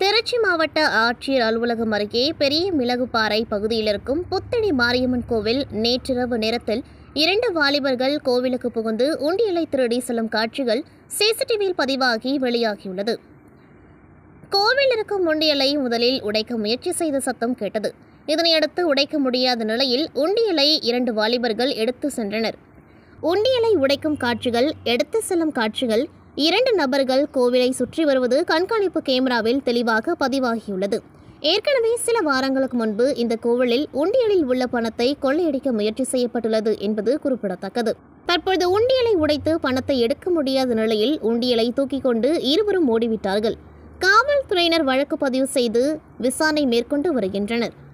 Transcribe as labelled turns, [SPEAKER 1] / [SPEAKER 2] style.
[SPEAKER 1] திருச்சி மாவட்ட ஆட்சியர் அலுவலகம் அருகே பெரிய மிளகுபாறை பகுதியில் இருக்கும் புத்தடி மாரியம்மன் கோவில் நேற்றிரவு நேரத்தில் இரண்டு வாலிபர்கள் கோவிலுக்கு புகுந்து உண்டியலை திருடி செல்லும் காட்சிகள் சிசிடிவியில் பதிவாகி வெளியாகியுள்ளது. கோவில் இருக்கும் உண்டியலை முதலில் உடைக்க முயற்சி செய்த சத்தம் கேட்டது. இதனையடுத்து உடைக்க முடியாத நிலையில் உண்டியலை இரண்டு வாலிபர்கள் எடுத்து சென்றனர். உண்டியலை உடைக்கும் காட்சிகள் எடுத்து செல்லும் காட்சிகள் இரண்டு நபர்கள் கோவிலை சுற்றி வருவது கண்காணிப்பு கேமராவில் தெளிவாக பதிவாகியுள்ளது. ஏற்கனவே சில வாரங்களுக்கு முன்பு இந்த கோவிலில் உண்டியலில் உள்ள பணத்தை கொள்ளையடிக்க முயற்சி செய்யப்பட்டுள்ளது என்பது குறிப்பிடத்தக்கது. தற்பொழுது உண்டியலை உடைத்து பணத்தை எடுக்க முடியாத நிலையில் உண்டியலை தூக்கிக் கொண்டு இருவரும் ஓடிவிட்டார்கள். காவல்துறையினர் வழக்கு பதிவு செய்து விசாரணை மேற்கொண்டு வருகின்றனர்.